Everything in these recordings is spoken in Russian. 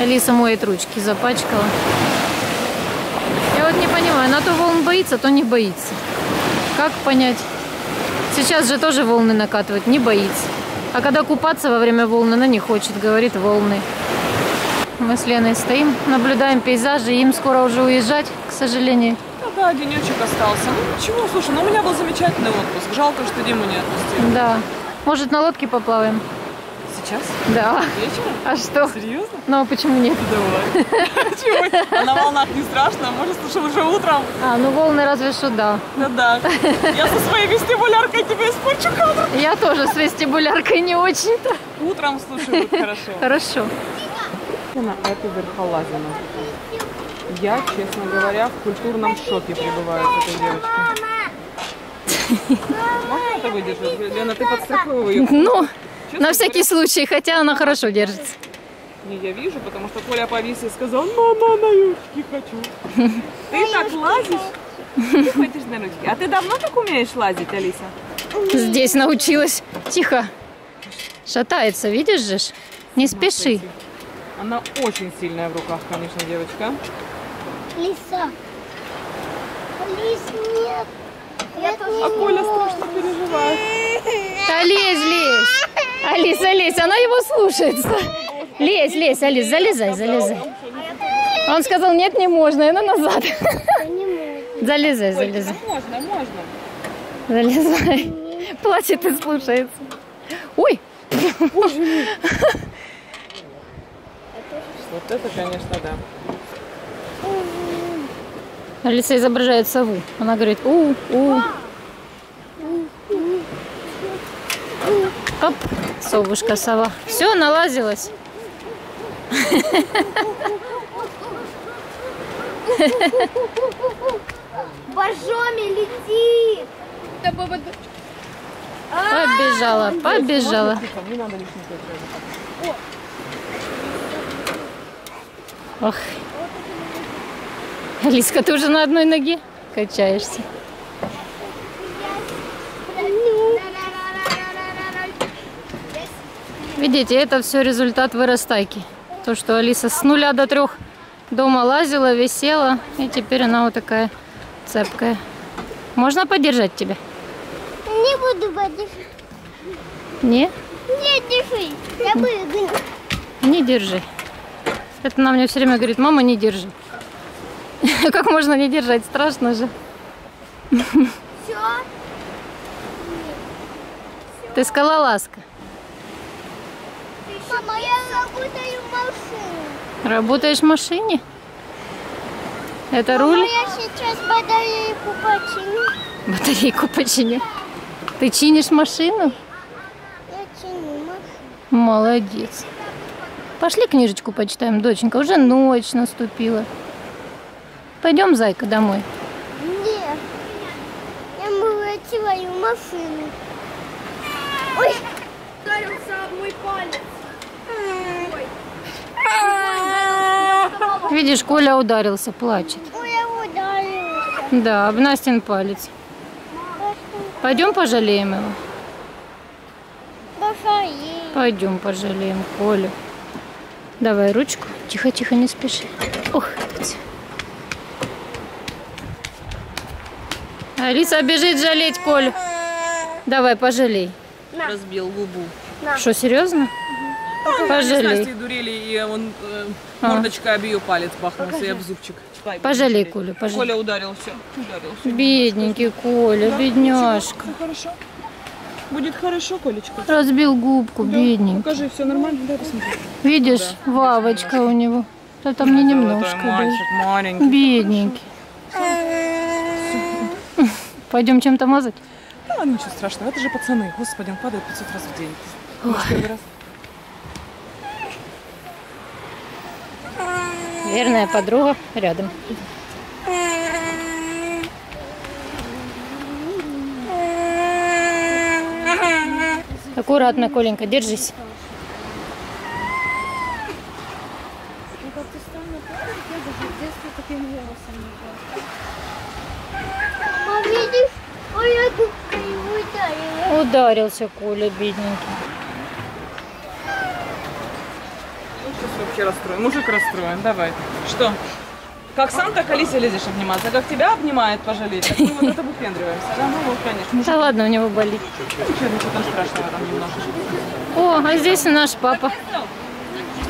Алиса моет ручки, запачкала. Я вот не понимаю, на то волн боится, то не боится. Как понять? Сейчас же тоже волны накатывать, не боится. А когда купаться во время волны, она не хочет, говорит волны. Мы с Леной стоим, наблюдаем пейзажи, им скоро уже уезжать, к сожалению. Ну да, денечек остался. Ну ничего, слушай, ну у меня был замечательный отпуск. Жалко, что Диму не отпустил. Да. Может, на лодке поплаваем? Сейчас? Да. Вечером? А что? Серьезно? Ну, а почему нет? Давай. Чего? А на волнах не страшно? Может, слушай, уже утром? А, ну волны разве что да. Да-да. Я со своей вестибуляркой тебе испорчу кадр. Я тоже с вестибуляркой не очень-то. Утром, слушай, будет хорошо. Хорошо. На эту верхолазину. Я, честно говоря, в культурном шоке пребываю с этой девочкой. Можно это выдержать? Лена, ты подстраховывай ее. Ну, Честно на всякий случай, хотя она хорошо держится. Не, я вижу, потому что Коля повис и сказал, мама, на ручки хочу. Ты так лазишь? Ты хочешь на ручки. А ты давно так умеешь лазить, Алиса? Здесь научилась. Тихо. Шатается, видишь же? Не спеши. Она очень сильная в руках, конечно, девочка. Лиса. Лис, нет. Нет, А Коля страшно переживает. Да лезь, лезь. Алиса, лезь, она его слушается. Лезь, лезь, Алис, залезай, залезай. Он сказал, нет, не можно, и она назад. Залезай, залезай, да можно, можно. залезай. Плачет и слушается. Ой, Вот это, конечно, да. Алиса изображает сову. Она говорит, у, у. Оп, совушка сова. Все, налазилась. Боржоми летит. Побежала, побежала. Ох. Алиска, ты уже на одной ноге качаешься. Видите, это все результат вырастайки. То, что Алиса с нуля до трех дома лазила, висела, и теперь она вот такая цепкая. Можно поддержать тебя? Не буду подержать. Не? Не держи. Я выгоню. Не держи. Это она мне все время говорит, мама, не держи. Как можно не держать? Страшно же. Все. Ты скалолазка. Мама, я работаю в машине. Работаешь в машине? Это Мама, руль? я сейчас батарейку починю. Батарейку починю. Ты чинишь машину? Я чиню машину. Молодец. Пошли книжечку почитаем, доченька. Уже ночь наступила. Пойдем, зайка, домой. Нет. Я могу твою машину. Ой. Ударился об мой палец. Видишь, Коля ударился, плачет. Ой, я ударился. Да, об Настин палец. Пойдем пожалеем его. Пойдем пожалеем Колю. Давай ручку. Тихо, тихо, не спеши. Ух, тут. Алиса бежит жалеть Колю. Давай, пожалей. Разбил губу. Что, серьезно? Они с Пожалей. Настей дурели, и он э, А. мордочкой об ее палец бахнулся и об зубчик. Пожалей жалеть. пожалей. Коля ударил, все. Ударил, все. Бедненький Коля, бедняжка. Все хорошо. Будет хорошо, Колечка. Разбил губку, бедненький. Покажи, все нормально? Дай посмотрю. Видишь, вавочка у него. Да там не немножко даже. маленький. Бедненький. Пойдем чем-то мазать? Да, ладно, ничего страшного. Это же пацаны. Господи, он падает 500 раз в день. Может, первый раз? Верная подруга рядом. Аккуратно, Коленька, держись. Губкой ударила. Ударился Коля, бедненький. Лучше Вообще расстроен. Мужик расстроен. Давай. Что? Как сам, так Алисе лезешь обниматься. А как тебя обнимает, пожалеть. Так мы вот это выпендриваемся. Да, ну вот, конечно. Мужик, Да ладно, у него болит. ничего, ничего там страшного там немножко. О, а здесь и наш папа.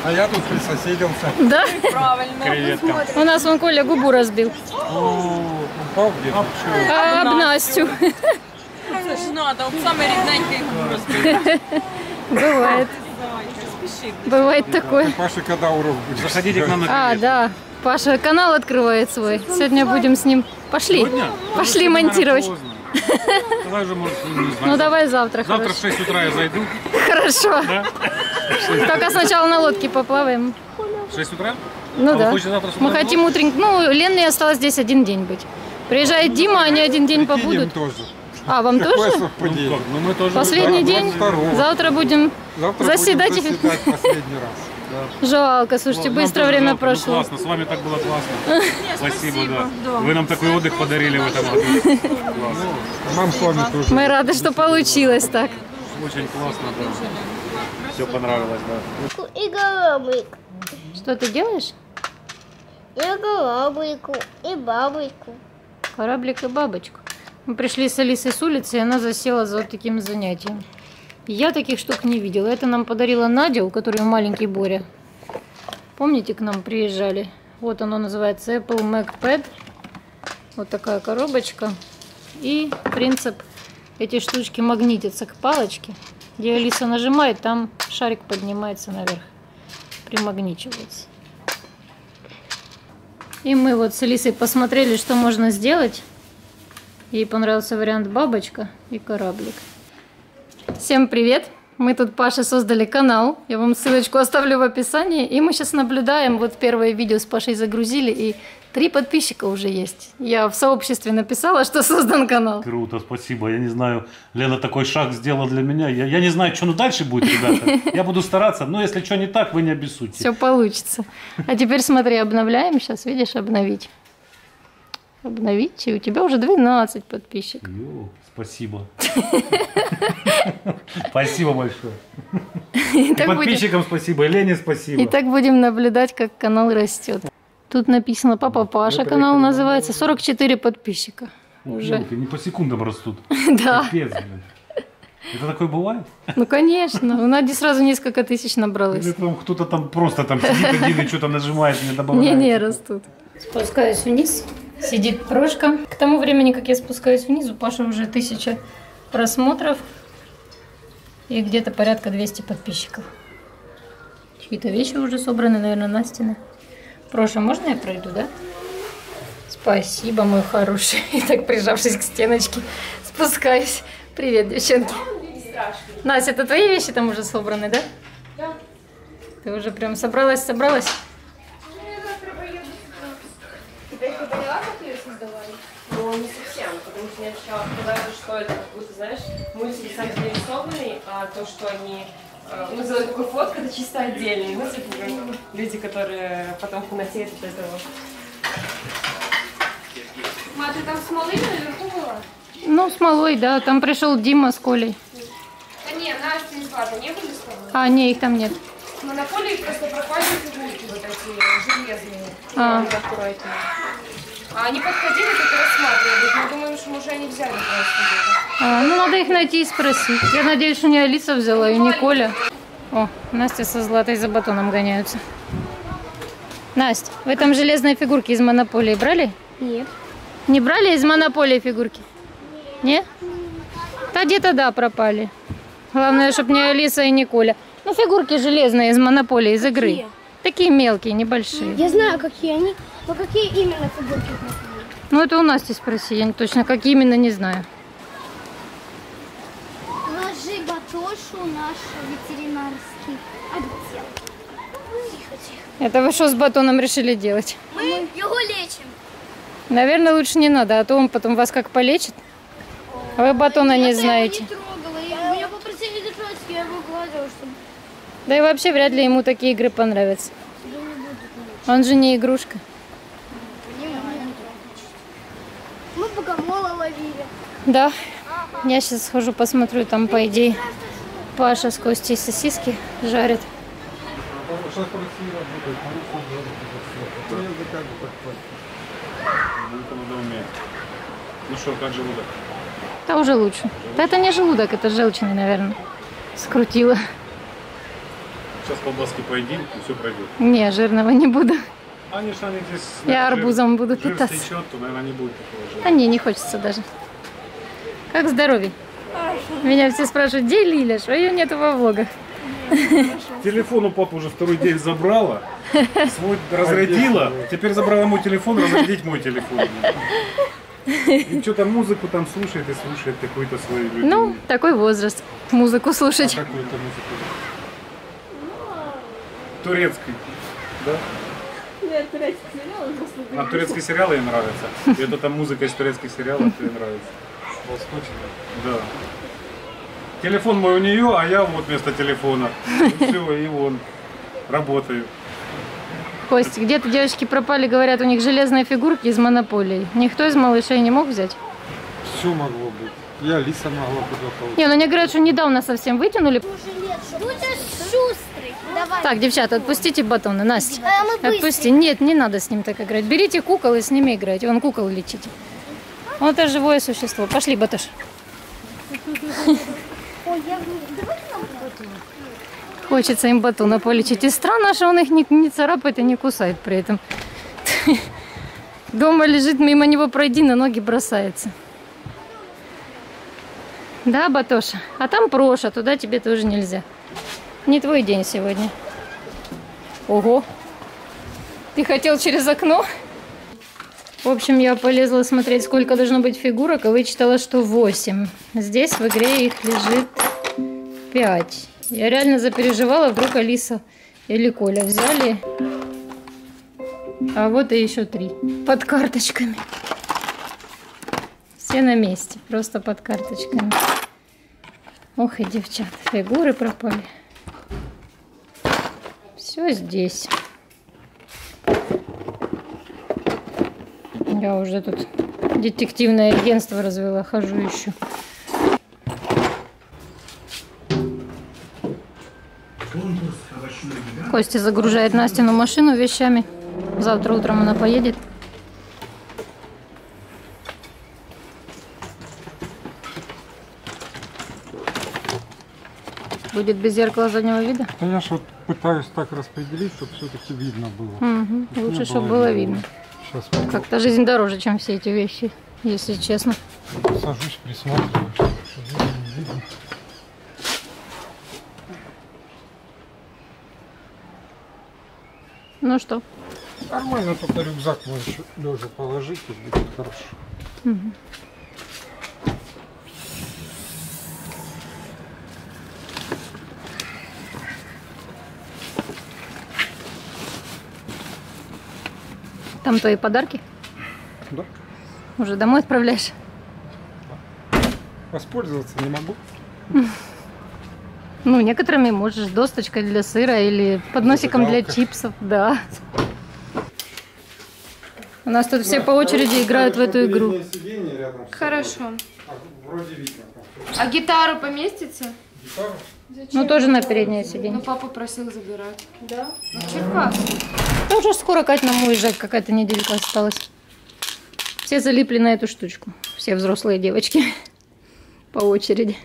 А я тут присоседился. Да? Правильно. Креветкам. У нас вон Коля губу разбил. Упал где-то. А, об Настю. Ж надо, от саме рідненький розбив. Бывает. Спіши. Бывает такое. Паша, когда урок будет? Заходите к нам на А, да. Паша канал открывает свой. Сегодня будем с ним... Пошли. Сегодня? Пошли Ну, монтировать. Давай уже, может, не знаю. Ну давай завтра, Завтра в хорошо. 6 утра я зайду. Хорошо. Да? Только сначала на лодке поплаваем. В 6 утра? Ну А да. Мы хотим утренник. Ну, Лене осталось здесь один день быть. Приезжает Дима, они один день побудут. тоже. А, вам Какое тоже? Ну, совпадение. Ну, мы тоже... Последний Да, день? 22-го. Завтра будем Завтра заседать. будем заседать последний раз. Жалко, слушайте, Нам быстро время жалко, ну, прошло. классно, с вами так было классно. Спасибо, да. Вы нам такой отдых подарили в этом году. Класс. Нам с вами тоже. Мы рады, что получилось так. Очень классно, да. Все понравилось, да. И кораблик. Что ты делаешь? И кораблику, и бабочку. Кораблик и бабочку. Мы пришли с Алисой с улицы, и она засела за вот таким занятием. Я таких штук не видела. Это нам подарила Надя, у которой маленький Боря. Помните, к нам приезжали? Вот оно называется Apple Mac Pad. Вот такая коробочка. И принцип, эти штучки магнитятся к палочке. Где Алиса нажимает, там шарик поднимается наверх. Примагничивается. И мы вот с Алисой посмотрели, что можно сделать. Ей понравился вариант бабочка и кораблик. Всем привет! Мы тут Паше создали канал. Я вам ссылочку оставлю в описании. И мы сейчас наблюдаем. Вот первое видео с Пашей загрузили. И три подписчика уже есть. Я в сообществе написала, что создан канал. Круто, спасибо. Я не знаю, Лена такой шаг сделала для меня. Я, я не знаю, что ну дальше будет, ребята. Я буду стараться, но если что не так, вы не обессудьте. Все получится. А теперь смотри, обновляем. Сейчас, видишь, обновить. Обновить. И у тебя уже 12 подписчиков. Йо, спасибо. Спасибо большое. И подписчикам спасибо, и Лене спасибо. И так будем наблюдать, как канал растет. Тут написано Папа Паша, канал называется 44 подписчика. Уже. Не по секундам растут. Да. Это такое бывает? ну конечно. У Нади сразу несколько тысяч набралось. Или там кто-то там просто там сидит один и что-то нажимает, не добавляет? Не-не, растут. Спускаюсь вниз. Сидит Прошка. К тому времени, как я спускаюсь вниз, у Паши уже тысяча просмотров. И где-то порядка 200 подписчиков. Чьи-то вещи уже собраны, наверное, Настины. Проша, можно я пройду, да? Спасибо, мой хороший. И так прижавшись к стеночке, спускаюсь. Привет, девчонки. Настя, это твои вещи там уже собраны, да? Да. Ты уже прям собралась, собралась? Ну, не совсем, потому что мне сначала показалось, что это как будто, знаешь, мультики сами нарисованные, а то, что они э, ну, сделали такую фотку, это чисто отдельно. Ну, типа, как люди, которые потом фанатеют от этого. Ма, ты там смолы наверху была? Ну, с малой, да. Там пришел Дима с Колей. Да не, Настя и Злата не были с тобой? А, не, их там нет. Монополии просто пропали фигурки вот эти железные. А. Аккуратнее. А они подходили, только рассматривали. Мы думаем, что мы уже они взяли просто где-то. А, ну, надо их найти и спросить. Я надеюсь, что не Алиса взяла и не Коля. О, Настя со Златой за батоном гоняются. Настя, вы там железные фигурки из Монополии брали? Нет. Не брали из Монополии фигурки? Не? Да где-то да, пропали. Главное, чтобы не Алиса и не Коля. Ну, фигурки железные из Монополии, из игры. Такие мелкие, небольшие. Я знаю, какие они, но какие именно фигурки красивые. Ну, это у Насти спроси, я не- точно, как именно, не знаю. Ложи батошу наш ветеринарский отдел. Это вы что с батоном решили делать? Мы его лечим. Наверное, лучше не надо, а то он потом вас как полечит. А Вы батона не знаете. Я его не трогала. Я- Меня попросили держать, я его гладила, чтобы Да и вообще вряд ли ему такие игры понравятся. Он же не игрушка. Да. Я сейчас схожу, посмотрю, там, по идее, Паша с Костей сосиски работает. Ну, что, как желудок? Да уже лучше. Да это не желудок, это желчный, наверное. Скрутило. Сейчас колбаски поедим, и все пройдет. Не, жирного не буду. Же они здесь... Я жир- арбузом буду жир питаться. стечет, то, наверное, не будет такого жира. Да не, не хочется даже. Как здоровье? Меня все спрашивают, где Лиля? Что ее нету во влогах? Телефон у папы уже второй день забрала, свой разрядила, теперь забрала мой телефон, разрядить мой телефон. И что там музыку там слушает и слушает какой-то свой любимый. Ну, такой возраст. Музыку слушать. какую-то музыку. Турецкий. Да? Нет, турецкий сериал, А турецкие сериалы ей нравятся. И это там музыка из турецких сериалов ей нравится. Да. Телефон мой у нее, а я вот вместо телефона. все, и вон. Работаю. Костя, где-то девочки пропали, говорят, у них железные фигурки из монополии. Никто из малышей не мог взять? Все могло быть. Я Лиса могла куда-то Не, ну они говорят, что недавно совсем вытянули. Давай. Так, девчата, отпустите батоны. Настя, А отпусти. Нет, не надо с ним так играть. Берите кукол и с ними играйте. Вон кукол лечите. Он это живое существо. Пошли, потом. Хочется им батона полечить. И странно, что он их не, не царапает и не кусает при этом. Дома лежит, мимо него пройди, на ноги бросается. Да, Батоша? А там Проша, туда тебе тоже нельзя. Не твой день сегодня. Ого. Ты хотел через окно? В общем, я полезла смотреть, сколько должно быть фигурок, и вычитала, что 8. Здесь в игре их лежит 5. Я реально запереживала, вдруг Алиса или Коля взяли. А вот и еще три. Под карточками. Все на месте, просто под карточками. Ох и девчата, фигуры пропали. Все здесь. Я уже тут детективное агентство развела, хожу ищу. Костя загружает Настину машину вещами. Завтра утром она поедет. Будет без зеркала заднего вида? Да я ж вот пытаюсь так распределить, чтобы все-таки видно было. Чтоб Лучше, чтобы было видно. Сейчас Как-то жизнь дороже, чем все эти вещи, если честно. сажусь, что не видно. Ну что, Нормально, только рюкзак мой еще лежа положить, и будет хорошо. Там твои подарки? Да. Уже домой отправляешь? Воспользоваться не могу. Ну, некоторыми можешь. Досточкой для сыра или подносиком для Зажигалка. чипсов, да. У нас тут все по очереди играют в эту игру. Хорошо. А, Вроде видно. А гитару поместится? Гитару? Ну, тоже на переднее сиденье. Ну, папа просил забирать. Да? Ну, Черкас. Да уже скоро Кать нам уезжать, какая-то неделька осталась. Все залипли на эту штучку. Все взрослые девочки. По очереди.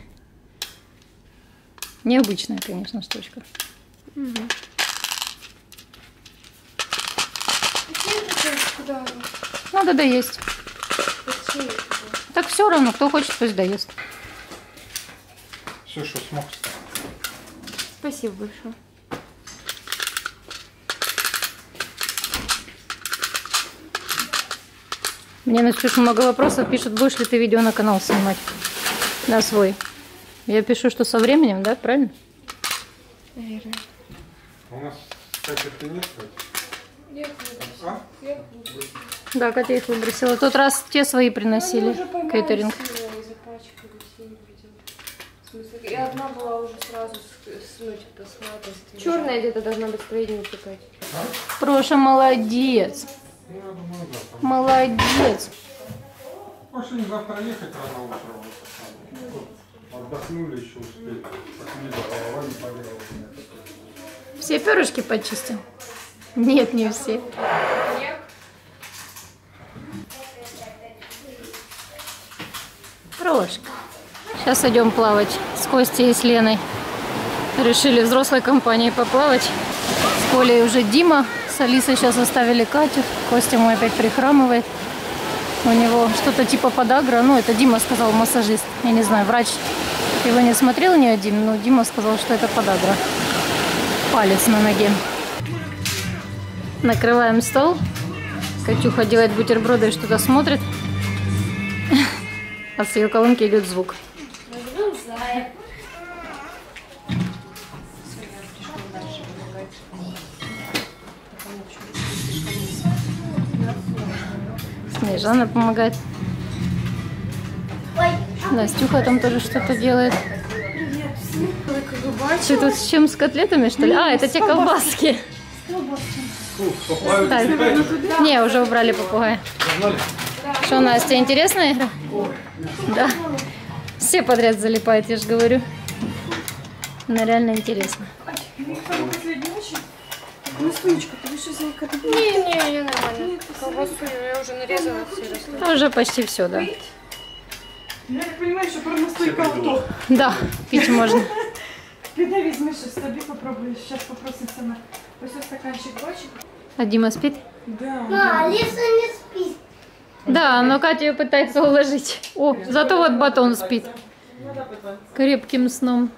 Необычная, конечно, штучка. Надо доесть. Так все равно, кто хочет, пусть доест. Все, что смог. Спасибо большое. Мне напишут много вопросов, пишут, будешь ли ты видео на канал снимать. На свой. Я пишу, что со временем, да, правильно? Наверное. У нас, кстати, ты нет, Кать? А? Да, Катя их выбросила. Тот раз те свои приносили. И одна была уже сразу с, с, ну, типа, с Черная где-то должна быть средняя типа. Проша, молодец. Думаю, да. Молодец. Им завтра ехать рано утром. Отдохнули еще успели. Все перышки почистил? Нет, не все. Крошка. Сейчас идем плавать с Костей и с Леной. Решили взрослой компанией поплавать. С Колей уже Дима. С Алисой сейчас оставили Катю. Костя мой опять прихрамывает. У него что-то типа подагра. Ну, это Дима сказал, массажист. Я не знаю, врач его не смотрел ни один, но Дима сказал, что это подагра. Палец на ноге. Накрываем стол. Катюха делает бутерброды и что-то смотрит. А с ее колонки идет звук. Снежана помогает. Настюха там тоже что-то делает. Ты тут с чем, с котлетами, что ли? А, это те колбаски. Не, уже убрали попугая. Что, Настя, интересная игра? Да. Все подряд залипают, я же говорю. Она реально интересна. Не-не, я нормально. Колбасу я уже нарезала все раз. А Уже почти все, да. Я так понимаю, що про настойка авто. Да, пить можно. Піди візьми щось собі попробуй. Зараз попросимося на ось ось стаканчик бачиш? А Дима спит? Да. А, Алиса не спит. Да, но Катя ее пытается уложить. О, зато вот батон спит. Крепким сном.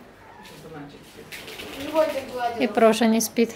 Животик гладила. И Проша не спит.